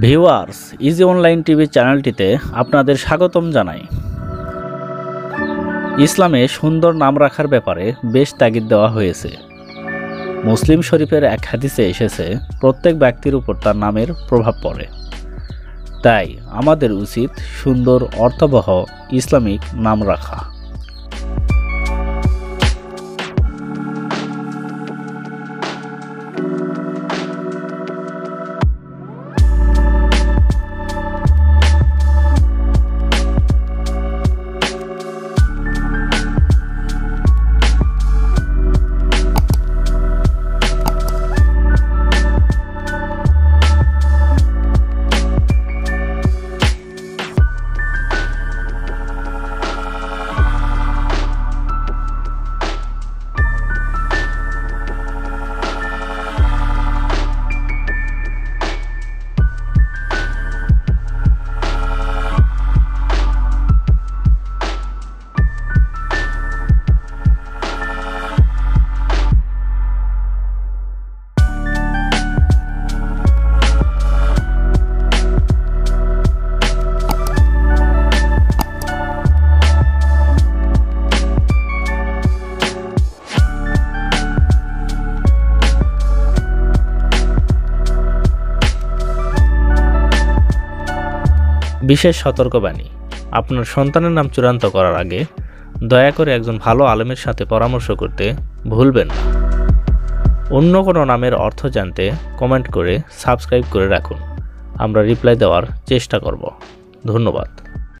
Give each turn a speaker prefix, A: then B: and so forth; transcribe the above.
A: Viewers easy online TV চ্যানেলটিতে আপনাদের স্বাগতম জানাই। ইসলামে সুন্দর নাম রাখার ব্যাপারে বেশ তাগিদ দেওয়া হয়েছে। মুসলিম শরীফের এক হাদিসে এসেছে, প্রত্যেক ব্যক্তির উপর তার নামের প্রভাব পড়ে। তাই আমাদের উচিত সুন্দর, অর্থবহ, ইসলামিক নাম রাখা। বিশেষ সতর্কবাণী। আপনার সন্তানের নাম চূড়ান্ত করার আগে দয়া করে একজন ভালো আলেমের সাথে পরামর্শ করতে ভুলবেন না। অন্য কোনো নামের অর্থ জানতে কমেন্ট করে সাবস্ক্রাইব করে রাখুন। আমরা রিপ্লাই দেওয়ার চেষ্টা করব। ধন্যবাদ।